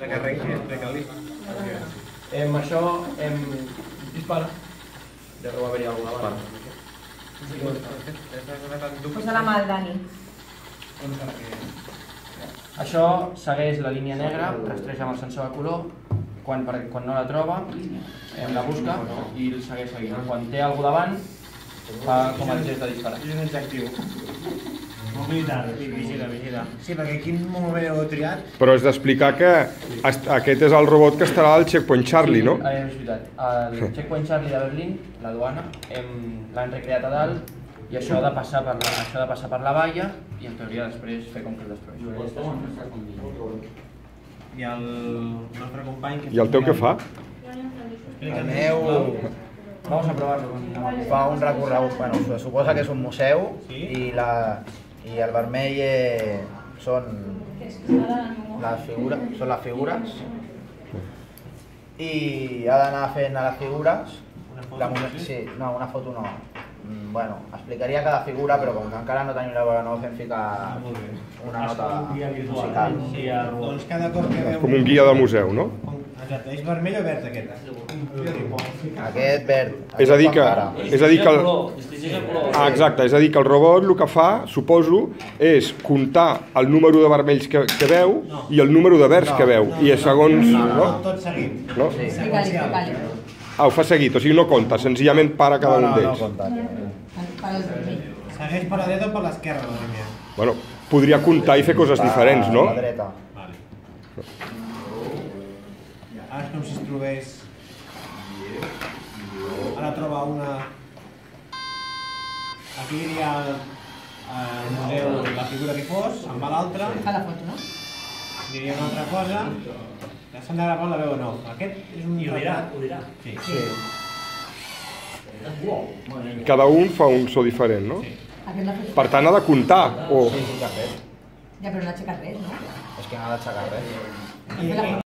De carrer, de Cali. Em, això, em, dispara. Deu haver-hi alguna bala. Posa la mà al Dani. Això segueix la línia negra, rastreja amb el sensor de color, quan, per, quan no la troba, em la busca i el segueix seguint. Quan té algú davant, fa com el gest de disparar. És un objectiu. Molt militar. Vigila, vigila. Sí, perquè quin moment heu triat? Però has d'explicar que est- aquest és el robot que estarà al Checkpoint Charlie, no? Eh, és veritat. El Checkpoint Charlie de Berlín, la duana, l'han recreat a dalt i això ha de passar per la, això ha de passar per la valla i en teoria després fer com que el destrueix. I el nostre company... Que I el teu què fa? El meu Vamos a provarlo fa un recorregut, bueno, se suposa que és un museu Sí. i, la, i el vermell eh, són les figures, són les figures. I ha d'anar fent a les figures. Una foto, de moment, sí? sí, no, una foto no. Mm, bueno, explicaria cada figura però com que encara no tenim la vora no fem ficar una nota musical. Sí, doncs cada cop que veu... Com un guia de museu, no? Exacte, és vermell o verd aquest? aquest verd És a dir que, és a dir que el, ah, exacte, és a dir que el robot el que fa, suposo, és comptar el número de vermells que, que veu i el número de verds que veu i segons, no? Tot seguit. no? Sí. Ah, ho fa seguit, o sigui no compta, senzillament para cada no, un no, no d'ells. compta. Segueix per la dreta o per l'esquerra, la línia? Bueno, podria comptar i fer coses diferents, no? A la dreta. Vale. És com si es trobés... Ara troba una... Aquí diria el, el museu la figura que fos, en va l'altra, Fa la foto, no? diria una altra cosa, ja s'han de gravar la veu o no. Aquest és un... I ho dirà, ho dirà. Sí. Sí. Cada un fa un so diferent, no? Fet. Per tant, ha de comptar, o... Sí, sí que ha fet. Ja, però no ha aixecat res, no? És que no ha d'aixecar res. I,